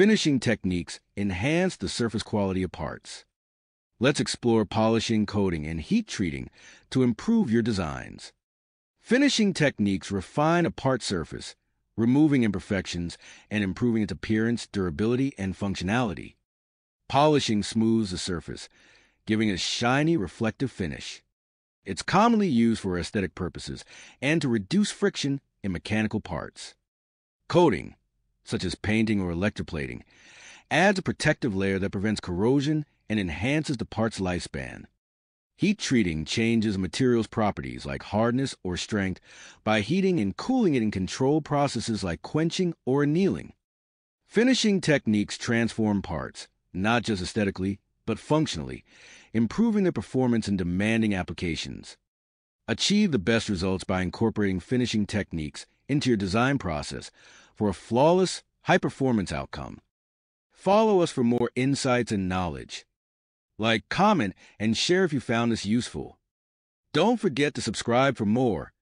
Finishing techniques enhance the surface quality of parts. Let's explore polishing, coating, and heat treating to improve your designs. Finishing techniques refine a part surface, removing imperfections and improving its appearance, durability, and functionality. Polishing smooths the surface, giving a shiny, reflective finish. It's commonly used for aesthetic purposes and to reduce friction in mechanical parts. Coating, such as painting or electroplating, adds a protective layer that prevents corrosion and enhances the part's lifespan. Heat treating changes material's properties like hardness or strength by heating and cooling it in controlled processes like quenching or annealing. Finishing techniques transform parts, not just aesthetically, but functionally, improving their performance in demanding applications. Achieve the best results by incorporating finishing techniques into your design process for a flawless, high performance outcome. Follow us for more insights and knowledge. Like, comment, and share if you found this useful. Don't forget to subscribe for more.